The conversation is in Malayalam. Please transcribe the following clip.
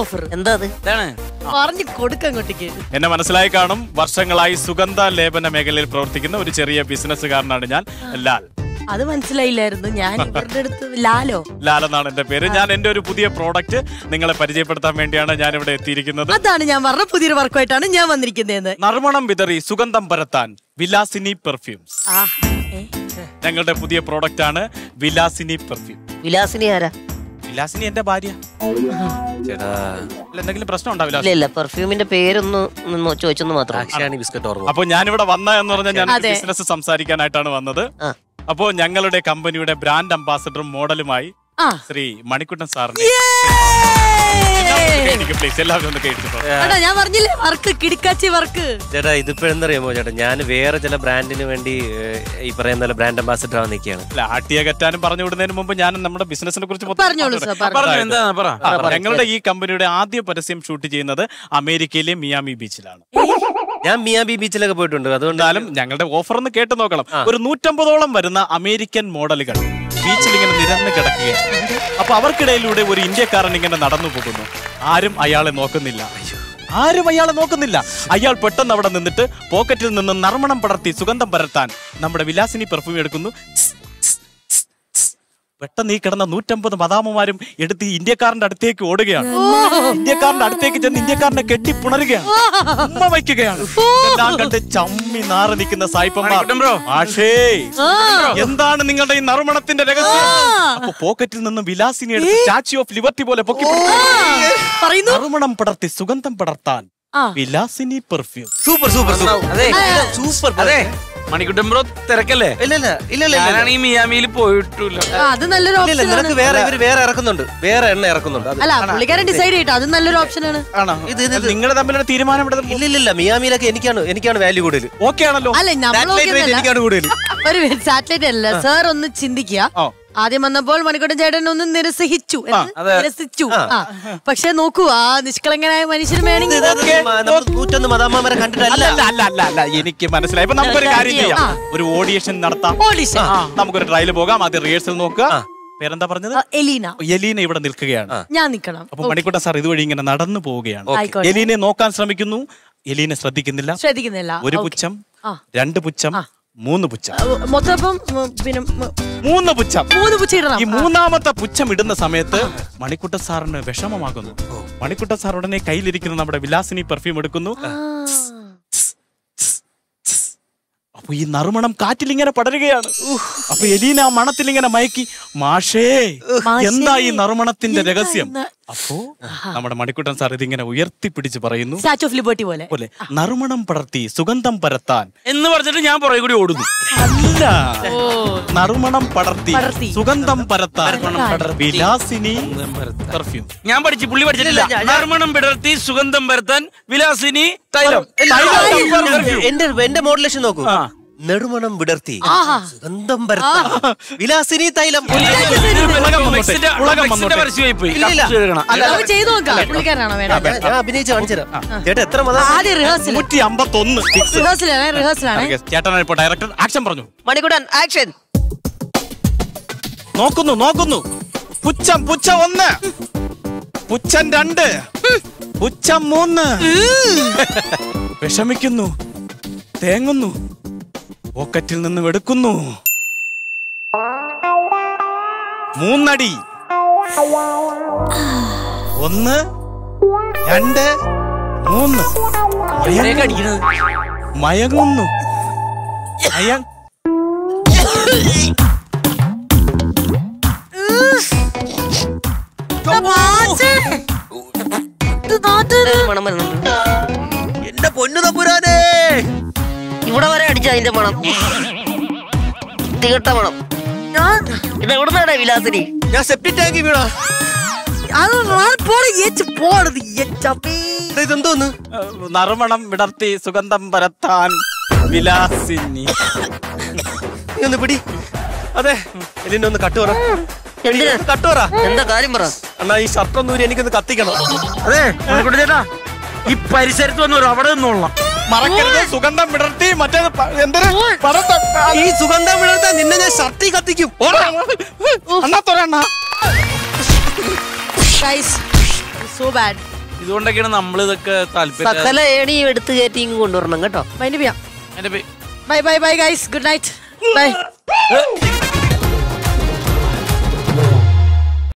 ഓഫർ. എന്താ ഇതാണ്. പറഞ്ഞു കൊടുക്ക അങ്ങോട്ടേക്ക്. എന്നെ മനസ്സിലായി കാണും. വർഷങ്ങളായി സുഗന്ധ ലേപന മേഖലയിൽ പ്രവർത്തിക്കുന്ന ഒരു ചെറിയ ബിസിനസ്സുകാരനാണ് ഞാൻ ലാൽ. അത് മനസ്സിലായില്ലായിരുന്നു. ഞാൻ ഇവരുടെ അടുത്ത് ലാലോ. ലാലെന്നാണ് എന്റെ പേര്. ഞാൻ എന്റെ ഒരു പുതിയ പ്രോഡക്റ്റ് നിങ്ങളെ പരിചയപ്പെടുത്താൻ വേണ്ടിയാണ് ഞാൻ ഇവിടെ എത്തിയിരിക്കുന്നത്. അതാണ് ഞാൻ പറഞ്ഞ പുതിയൊരു വർക്കുമായിട്ടാണ് ഞാൻ വന്നിരിക്കുന്നത് നർമ്മണം വിതറി സുഗന്ധം പരത്താൻ വിലാസിനി പെർഫ്യൂംസ്. ആ ഞങ്ങളുടെ പുതിയ പ്രോഡക്റ്റ് ആണ് വിലാസിനി പെർഫ്യൂം. വിലാസിനി ആരാ? വിലാസിനി എന്റെ ഭാര്യ. ചേട്ടാ. അല്ല, എന്തെങ്കിലും പ്രശ്നം ഉണ്ടാവില്ല? ഇല്ല ഇല്ല പെർഫ്യൂമിന്റെ പേരൊന്ന് ഒന്ന് ചോദിച്ചെന്ന് മാത്രം. ആക്ഷിയാണ് ബിസ്ക്കറ്റ് ഓർമ്മ. അപ്പൊ ഞാനിവിടെ വന്ന എന്ന് പറഞ്ഞാൽ ഞാൻ അതെ. ബിസിനസ് സംസാരിക്കാനായിട്ടാണ് വന്നത്. ആ. അപ്പോ ഞങ്ങളുടെ കമ്പനിയുടെ ബ്രാൻഡ് അംബാസഡറും മോഡലുമായി ആ. ശ്രീ മണിക്കുട്ടൻ സാറിനെ പ്ലീസ് എല്ലാവരും ഒന്ന് കേട്ടിട്ടോ എടാ ഞാൻ പറഞ്ഞില്ലേ വർക്ക് കിടിക്കാച്ചി വർക്ക്. ചേട്ടാ ഇതിപ്പോഴെന്തറിയാമോ ചേട്ടാ ഞാൻ വേറെ ചില ബ്രാൻഡിന് വേണ്ടി ഏഹ്, ഈ പറയുന്ന പോലെ ബ്രാൻഡ് അംബാസിഡർ ആവാൻ നിൽക്കുകയാണ്. അല്ല ആട്ടിയെ കറ്റാനും പറഞ്ഞു വിടുന്നതിന് മുമ്പ് ഞാൻ നമ്മുടെ ബിസിനസിനെ കുറിച്ച് മൊത്തം പറഞ്ഞോളൂ സർ പറഞ്ഞു എന്താ പറ. ആ, ഞങ്ങളുടെ ഈ കമ്പനിയുടെ ആദ്യ പരസ്യം ഷൂട്ട് ചെയ്യുന്നത് അമേരിക്കയിലെ മിയാമി ബീച്ചിലാണ്. ഞാൻ മിയാബി ബീച്ചിലൊക്കെ പോയിട്ടുണ്ട് അതുകൊണ്ട് എന്നാലും ഞങ്ങളുടെ ഓഫർ ഒന്ന് കേട്ട് നോക്കണം. ഒരു നൂറ്റമ്പതോളം വരുന്ന അമേരിക്കൻ മോഡലുകൾ. ബീച്ചിൽ ഇങ്ങനെ നിരന്ന് കിടക്കുകയാണ്. അപ്പൊ അവർക്കിടയിലൂടെ ഒരു ഇന്ത്യക്കാരൻ ഇങ്ങനെ നടന്നു പോകുന്നു. ആരും അയാളെ നോക്കുന്നില്ല. ആരും അയാളെ നോക്കുന്നില്ല. അയാൾ പെട്ടെന്ന് അവിടെ നിന്നിട്ട് പോക്കറ്റിൽ നിന്ന് നർമ്മണം പടർത്തി സുഗന്ധം പരത്താൻ നമ്മുടെ വിലാസിനി പെർഫ്യൂം എടുക്കുന്നു. പെട്ടെന്ന് ഈ കിടന്ന നൂറ്റമ്പത് മദാമമാരും എടുത്ത് ഇന്ത്യക്കാരന്റെ അടുത്തേക്ക് ഓടുകയാണ്. ഇന്ത്യക്കാരന്റെ അടുത്തേക്ക് ചെന്ന് ഇന്ത്യക്കാരനെ കെട്ടിപ്പുണരുകയാണ്. ഉമ്മ വയ്ക്കുകയാണ്. എല്ലാം കണ്ട് ചമ്മി നാറ് നിൽക്കുന്ന സായിപ്പന്മാർ. ആഷേ എന്താണ് നിങ്ങളുടെ ഈ നറുമണത്തിന്റെ രഹസ്യം? അപ്പൊ പോക്കറ്റിൽ നിന്നും വിലാസിനി എടുത്ത് സ്റ്റാച്യു ഓഫ് ലിബർട്ടി പോലെ പൊക്കി പറയുന്നു? നറുമണം പടർത്തി സുഗന്ധം പടർത്താൻ Vilasini perfume super super super അതെ. സൂപ്പർ അതെ. മണിക്കുട്ടൻ ബ്രോ തിരക്കല്ലേ? ഇല്ല ഇല്ല ഇല്ല ഈ മിയാമിയിൽ പോയിട്ടില്ല. അത് നല്ലൊരു ഇല്ല, ഇല്ല ഓപ്ഷൻ നിനക്ക് വേറെ ഇവർ വേറെ ഇറക്കുന്നുണ്ട്. വേറെ എണ്ണ ഇറക്കുന്നുണ്ട്. അല്ല പുള്ളിക്കാരൻ ഡിസൈഡ് ചെയ്യട്ടോ. അത് നല്ലൊരു ഓപ്ഷനാണ് ആണോ. ഇത് ഇത്. നിങ്ങൾ തമ്മിലുള്ള തീരുമാനം ഇവിടെ ഇല്ല ഇല്ല ഇല്ല. മിയാമിയിലൊക്കെ എനിക്കാണ് എനിക്കാണ് വാല്യൂ കൂടുതൽ ഓക്കെ ആണല്ലോ. അല്ല നമ്മൾ എനിക്കാണ് കൂടുതൽ ഒരു സാറ്റലൈറ്റ് അല്ല. സാർ ഒന്ന് ചിന്തിക്കുക. ആദ്യം വന്നപ്പോൾ മണിക്കൂട്ടൻ ചേട്ടൻ ഒന്ന് നിരസിച്ചു. നിരസിച്ചു. പക്ഷെ നോക്കൂ ആ നിഷ്കളങ്കനായ മനുഷ്യന് വേണമെങ്കിൽ എനിക്ക് മനസ്സിലായി. ഇപ്പൊ നമുക്കൊരു കാര്യം ചെയ്യാം. ഒരു ഓഡിയേഷൻ നടത്താം. ഓഡിഷൻ നമുക്കൊരു ട്രയൽ പോകാം. ആദ്യം റിഹേഴ്സൽ നോക്കുക. പേരെന്താ പറഞ്ഞത്? എലീന. എലീന ഇവിടെ നിൽക്കുകയാണ്. ഞാൻ നിൽക്കണം. അപ്പൊ മണിക്കൂട്ടൻ സാർ ഇതുവഴി ഇങ്ങനെ നടന്നു പോവുകയാണ്. എലീനെ നോക്കാൻ ശ്രമിക്കുന്നു. എലീനെ ശ്രദ്ധിക്കുന്നില്ല. ശ്രദ്ധിക്കുന്നില്ല. ഒരു പുച്ഛം രണ്ട് പുച്ഛം മൂന്ന് പുച്ഛം. മൊത്തം പിന്നെ മൂന്ന് പുച്ഛം. മൂന്ന് പുച്ഛം ഇടണം. ഈ മൂന്നാമത്തെ പുച്ഛം ഇടുന്ന സമയത്ത് മണിക്കുട്ട സാറിന് വിഷമമാകുന്നു. മണിക്കുട്ട സാർ ഉടനെ കയ്യിലിരിക്കുന്ന നമ്മുടെ വിലാസിനി പെർഫ്യൂം എടുക്കുന്നു. അപ്പൊ ഈ നറുമണം കാറ്റിൽ ഇങ്ങനെ പടരുകയാണ് അപ്പൊ എലീന ആ മണത്തിൽ ഇങ്ങനെ മയക്കി മാഷേ എന്താ ഈ നറുമണത്തിന്റെ രഹസ്യം? അപ്പോ നമ്മുടെ മണിക്കുട്ടൻ സാർ ഇതിങ്ങനെ ഉയർത്തിപ്പിടിച്ച് പറയുന്നു. സ്റ്റാച്ചു ഓഫ് ലിബർട്ടി പോലെ. പോലെ നറുമണം പടർത്തി സുഗന്ധം പരത്താൻ. എന്ന് പറഞ്ഞിട്ട് ഞാൻ പുറകെ കൂടി ഓടുന്നു. അല്ല. നറുമണം പടർത്തി പടർത്തി. സുഗന്ധം പരത്താൻ. വിലാസിനി പെർഫ്യൂം ഞാൻ പഠിച്ചു പുള്ളി പഠിച്ചിട്ടില്ല. നറുമണം പിടർത്തി സുഗന്ധം പരത്താൻ വിലാസിനി തൈലം. എന്റെ എന്റെ മോഡലേഷൻ നോക്കൂ. നെടുമണം വിടർത്തി. സുഗന്ധം വിലാസിനി തൈലം. അഭിനയിച്ച് കാണിച്ചുതരാം ചേട്ടാ എത്ര ഡയറക്ടർ ആക്ഷൻ പറഞ്ഞു. മണിക്കൂട്ടൻ ആക്ഷൻ നോക്കുന്നു നോക്കുന്നു. പുച്ഛം പുച്ഛ ഒന്ന്. പുച്ഛം രണ്ട്. പുച്ഛം മൂന്ന്. വിഷമിക്കുന്നു. തേങ്ങുന്നു. പോക്കറ്റിൽ നിന്ന് എടുക്കുന്നു. മൂന്നടി. ഒന്ന് രണ്ട് മൂന്ന്. മയങ്ങുന്നു. മയ മണം വരുന്നുണ്ട്. അതിന്റെ മണം തീട്ട മണം ഇത് എവിടുന്നാടേ വിലാസിനി? ഞാൻ സെപ്റ്റി ടാങ്കി വീണോ ഇതെന്തോന്ന് നറുമണം വിടർത്തി സുഗന്ധം പരത്താൻ വിലാസിനി. ഒന്ന് പിടി. അതെ എന്നെ ഒന്ന് കട്ടുപറ കട്ടുപറ എന്താ കാര്യം പറ? അണ്ണാ ഈ ഷർട്ടൊന്നൂരി എനിക്കൊന്ന് കത്തിക്കണം. അതെ ചേട്ടാ ഈ പരിസരത്ത് വന്നൊരു അവിടെ നിന്നോളാം മറക്കരുത്. സുഗന്ധം വിടർത്തി മറ്റേത് പ- എന്തൊരു ഈ സുഗന്ധം വിടർത്ത നിന്നെ ഞാൻ ഷർട്ടി കത്തിക്കും. അണ്ണാ തൊരണ്ണ സോ ബാഡ് ഇതുകൊണ്ടൊക്കെയാണ് നമ്മൾ ഇതൊക്കെ സകല ഏണിയും എടുത്ത് കയറ്റി ഇങ്ങ് കൊണ്ടുവരണം കേട്ടോ. മൈൻഡ് ചെയ്യാം. Bye bye bye guys good night bye